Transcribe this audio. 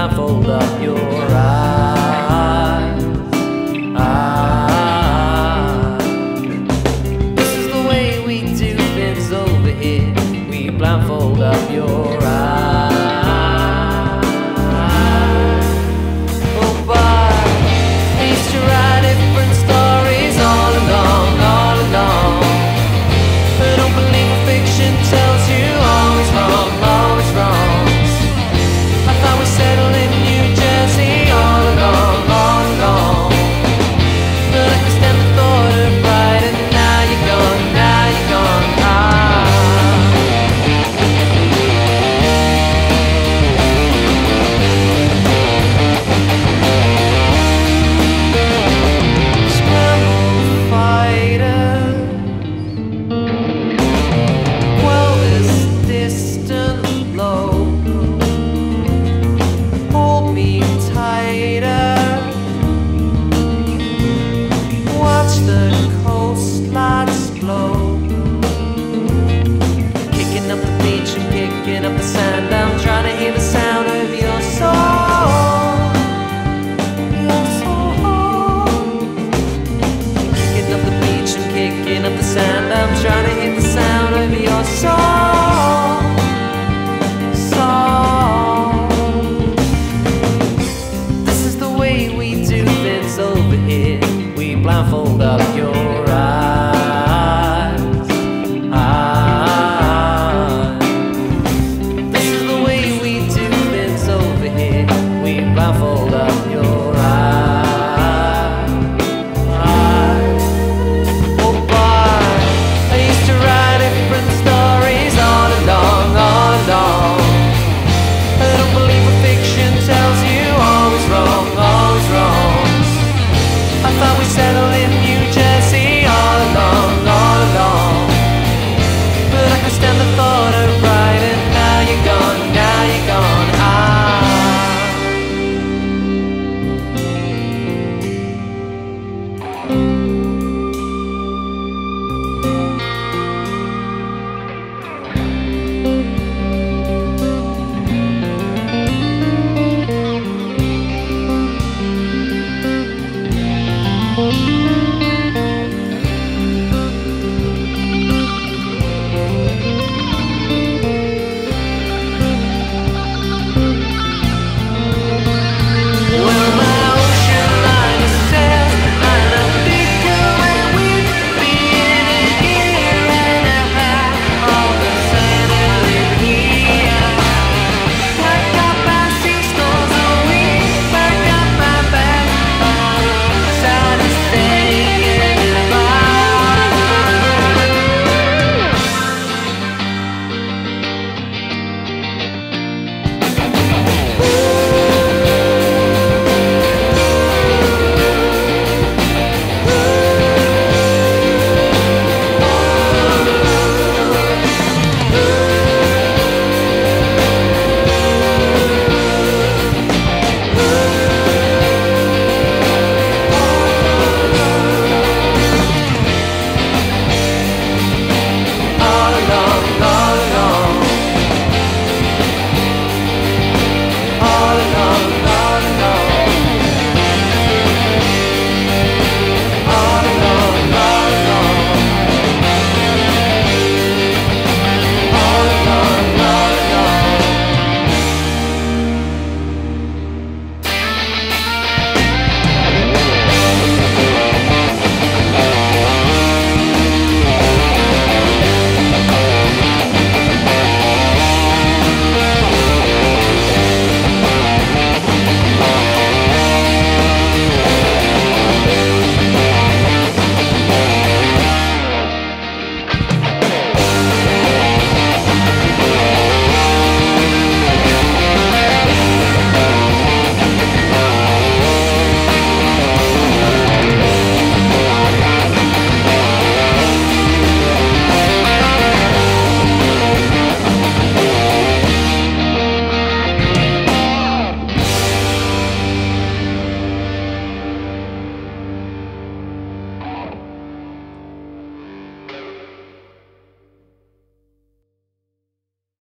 I fold up your eyes, eyes. This is the way we do things over here. We blindfold up your eyes.